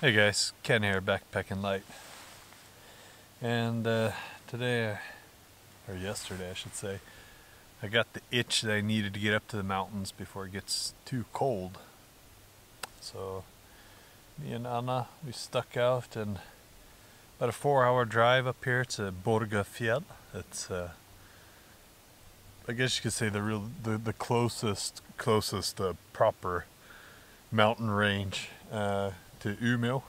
Hey guys, Ken here, Backpacking Light. And uh, today, or yesterday I should say, I got the itch that I needed to get up to the mountains before it gets too cold. So, me and Anna, we stuck out and about a four hour drive up here to Borgafjäll. It's, uh, I guess you could say the real, the, the closest, closest uh, proper mountain range. To Umeå.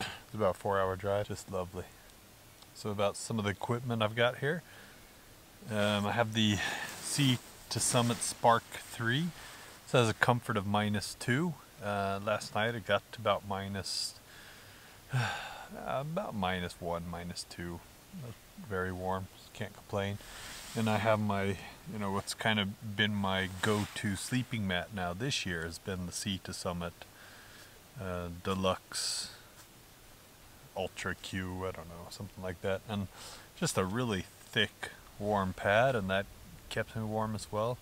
It's about a four hour drive, just lovely. So about some of the equipment I've got here. Um, I have the Sea to Summit Spark 3. This has a comfort of minus 2. Uh, last night it got to about minus, uh, about minus 1, minus 2. Very warm, can't complain. And I have my, you know, what's kind of been my go-to sleeping mat now this year has been the Sea to Summit uh, deluxe ultra q i don't know something like that. And just a really thick warm pad and that kept me warm as well.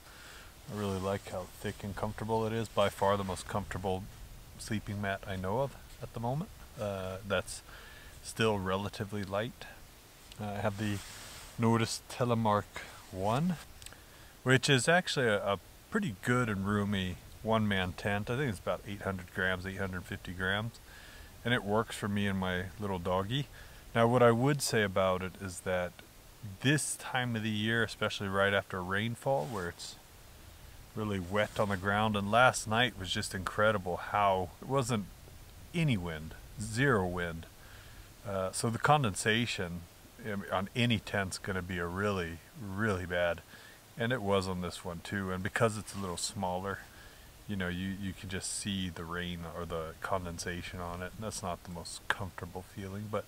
I really like how thick and comfortable it is. By far the most comfortable sleeping mat i know of at the moment. Uh, that's still relatively light. Uh, i have the Nordisk telemark 1 which is actually a, a pretty good and roomy one man tent. I think it's about 800 grams, 850 grams. And it works for me and my little doggy. Now, what I would say about it is that this time of the year, especially right after rainfall, where it's really wet on the ground, and last night was just incredible how it wasn't any wind, zero wind. Uh, so the condensation on any tent's going to be a really, really bad. And it was on this one too. And because it's a little smaller, you know, you, you can just see the rain or the condensation on it. And that's not the most comfortable feeling, but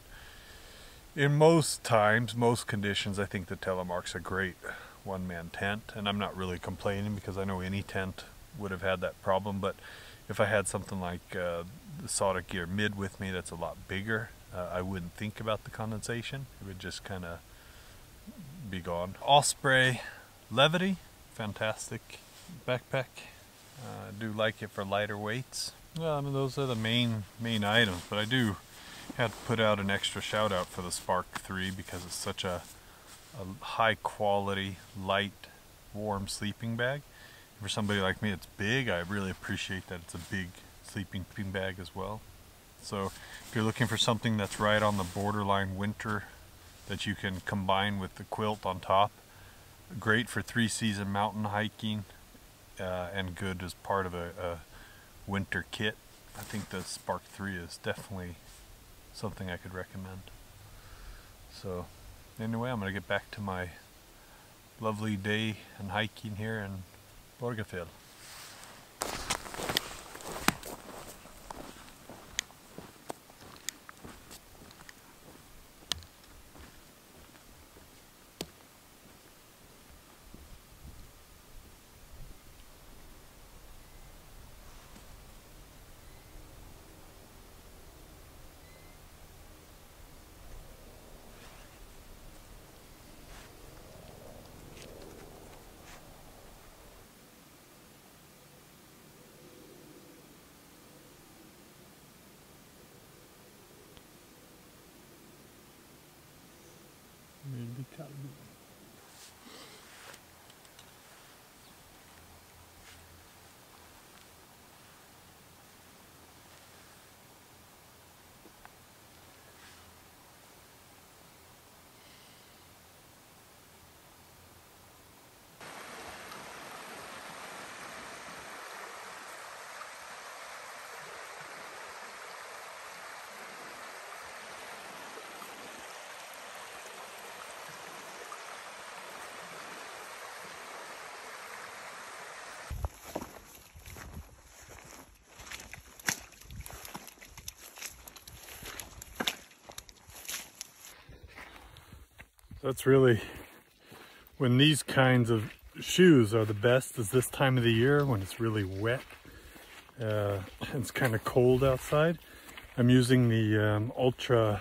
in most times, most conditions, I think the Telemark's a great one-man tent. And I'm not really complaining because I know any tent would have had that problem. But if I had something like uh, the Sautic Gear Mid with me that's a lot bigger, uh, I wouldn't think about the condensation. It would just kind of be gone. Osprey Levity, fantastic backpack. Uh, I do like it for lighter weights. Well, I mean, those are the main main items, but I do have to put out an extra shout out for the Spark 3 because it's such a, a high quality, light, warm sleeping bag. For somebody like me, it's big. I really appreciate that it's a big sleeping bag as well. So if you're looking for something that's right on the borderline winter that you can combine with the quilt on top, great for three season mountain hiking, uh, and good as part of a, a, winter kit. I think the Spark 3 is definitely something I could recommend. So anyway, I'm going to get back to my lovely day and hiking here in Borgafjäll. That's really when these kinds of shoes are the best is this time of the year when it's really wet. Uh, it's kind of cold outside. I'm using the um, Altra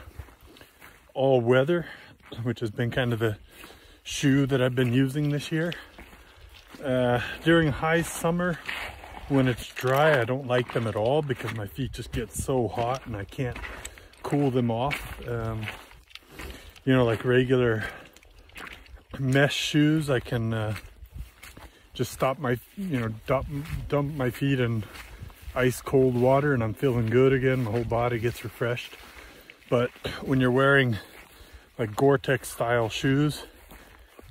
All Weather, which has been kind of the shoe that I've been using this year. Uh, during high summer, when it's dry, I don't like them at all because my feet just get so hot and I can't cool them off. Um, you know, like regular mesh shoes, I can uh, just stop my, you know, dump, dump my feet in ice cold water and I'm feeling good again. My whole body gets refreshed. But when you're wearing like Gore-Tex style shoes,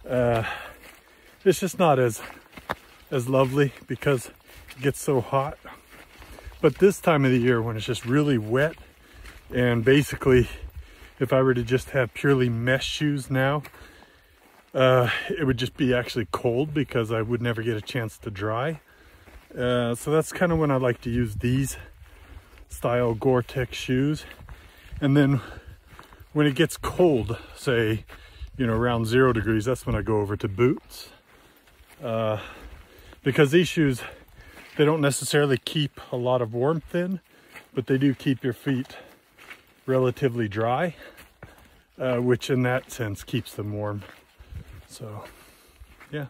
uh, it's just not as as lovely because it gets so hot. But this time of the year when it's just really wet and basically if I were to just have purely mesh shoes now, uh, it would just be actually cold because I would never get a chance to dry. Uh, so that's kind of when I like to use these style Gore-Tex shoes. And then when it gets cold, say, you know, around zero degrees, that's when I go over to boots. Uh, because these shoes, they don't necessarily keep a lot of warmth in, but they do keep your feet relatively dry, uh, which in that sense keeps them warm. So, yeah.